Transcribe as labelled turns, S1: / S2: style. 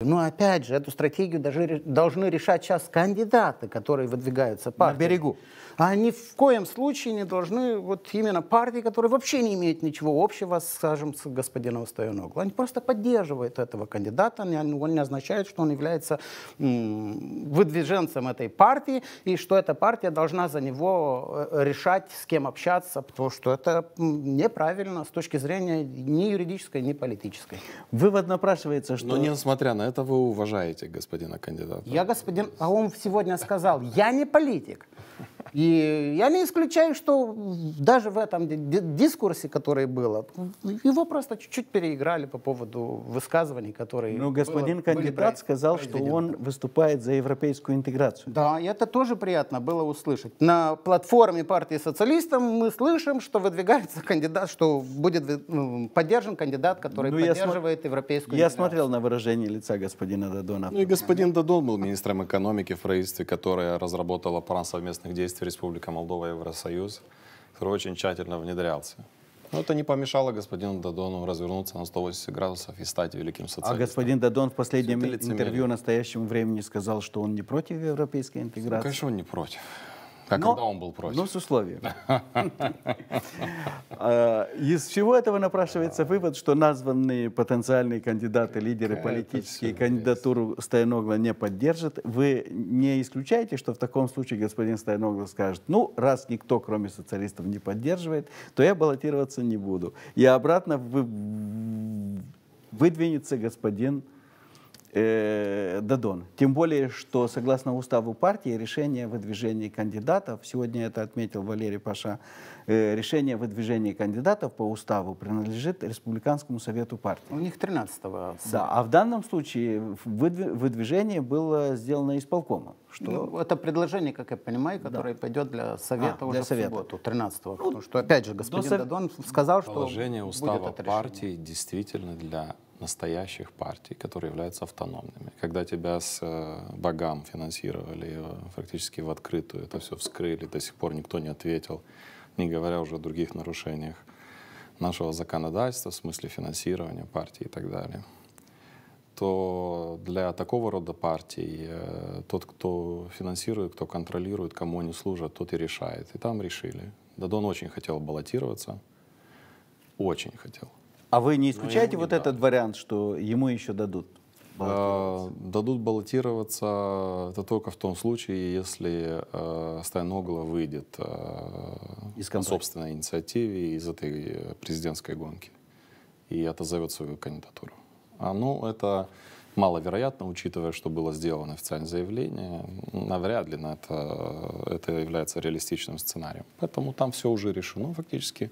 S1: Но опять же, эту стратегию даже, должны решать сейчас кандидаты, которые выдвигаются партией.
S2: На берегу.
S1: А они в коем случае не должны, вот именно партии, которые вообще не имеют ничего общего, скажем, с господином Стояноглу. Они просто поддерживают этого кандидата, он не означает, что он является выдвиженцем этой партии, и что эта партия должна за него э, решать, с кем общаться, потому что это неправильно с точки зрения ни юридической, ни политической.
S2: Вывод напрашивается, что...
S3: Но несмотря на это, вы уважаете господина кандидата.
S1: Я господин... А он сегодня сказал, я не политик. И я не исключаю, что даже в этом дискурсе, который был, его просто чуть-чуть переиграли по поводу высказываний, которые...
S2: Ну, господин было, кандидат сказал, что он выступает за европейскую интеграцию.
S1: Да, и это тоже приятно было услышать. На платформе партии социалистов мы слышим, что выдвигается кандидат, что будет ну, поддержан кандидат, который ну, поддерживает
S2: я
S1: европейскую
S2: Я смотрел на выражение лица господина Дадона.
S3: Ну и господин Дадон был министром экономики в правительстве, которое разработало план совместных действий Республика Молдова и Евросоюз, который очень тщательно внедрялся. Но это не помешало господину Дадону развернуться на 180 градусов и стать великим социалистом.
S2: А господин Дадон в последнем интервью настоящему времени сказал, что он не против европейской интеграции. Ну,
S3: конечно, он не против. А но, когда он был против?
S2: Но с условием. А, из всего этого напрашивается вывод, что названные потенциальные кандидаты, лидеры политические кандидатуру Стояногла не поддержат. Вы не исключаете, что в таком случае господин Стояногла скажет, ну, раз никто, кроме социалистов, не поддерживает, то я баллотироваться не буду. И обратно выдвинется господин э, Дадон. Тем более, что согласно уставу партии решение о выдвижении кандидатов, сегодня это отметил Валерий Паша, э, решение о выдвижении кандидатов по уставу принадлежит Республиканскому совету партии.
S1: У них 13-го.
S2: Да, а в данном случае выдвижение было сделано исполкомом.
S1: Что... Ну, это предложение, как я понимаю, которое да. пойдет для совета а, уже для в совета. субботу, 13-го. Ну, потому что, опять же, господин До... Дадон сказал, что
S3: Положение устава партии действительно для настоящих партий, которые являются автономными. Когда тебя с э, богам финансировали э, фактически в открытую, это все вскрыли, до сих пор никто не ответил, не говоря уже о других нарушениях нашего законодательства в смысле финансирования партии и так далее, то для такого рода партий э, тот, кто финансирует, кто контролирует, кому они служат, тот и решает. И там решили. Дадон очень хотел баллотироваться, очень хотел.
S2: А вы не исключаете вот не этот вариант, что ему еще дадут?
S3: Баллотироваться? Дадут баллотироваться это только в том случае, если э, Стайногла выйдет э, из по собственной инициативе из этой президентской гонки и отозовет свою кандидатуру. А ну, это маловероятно, учитывая, что было сделано официальное заявление. Навряд ли на это, это является реалистичным сценарием. Поэтому там все уже решено фактически.